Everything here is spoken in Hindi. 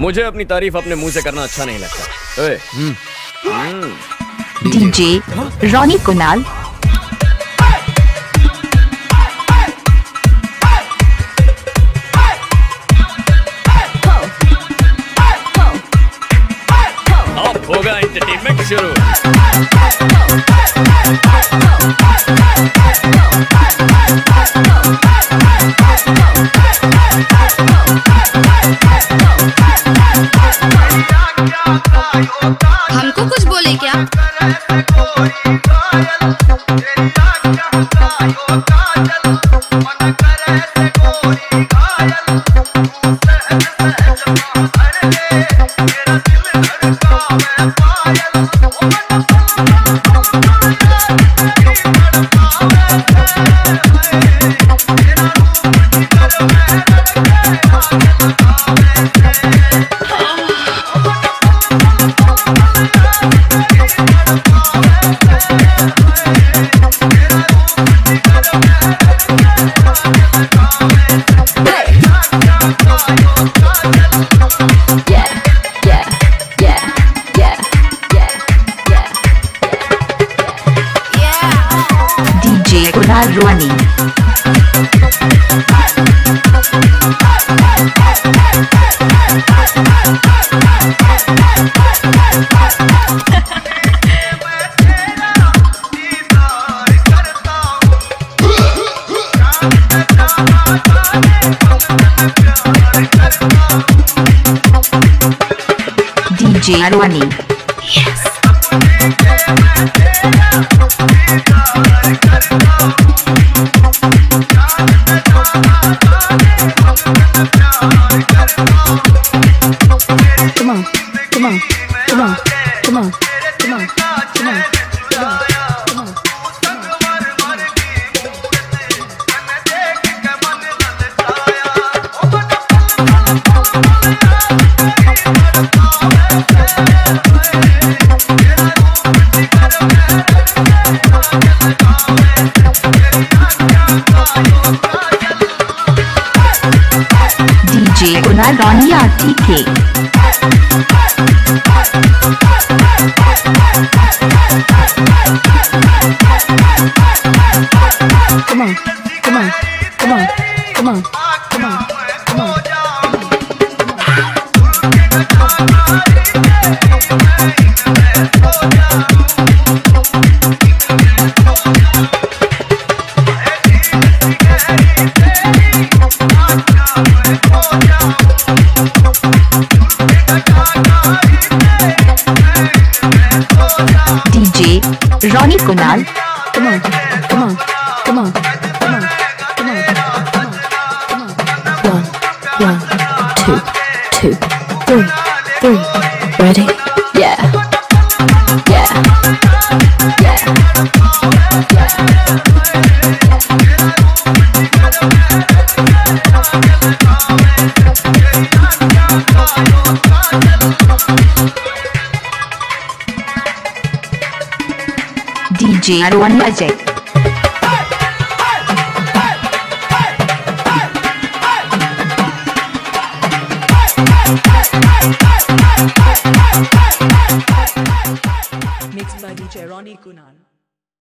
मुझे अपनी तारीफ़ अपने मुँह से करना अच्छा नहीं लगता। ओए, हम्म, डीजे रॉनी कुनाल अब होगा एंटरटेनमेंट शुरू। हमको कुछ बोले क्या? DJ Kunal DJ Arwani. Come on, come on, come on, come on. DJ Kunal Ronnie aarti के come on, come on, come on, come on, DJ Ronnie Come on, come on, come on, come on, come on, come on, come on. One, one, two, two, three, three. Ready? Yeah. Yeah. Yeah. DJ Arwan Ajay. Hey!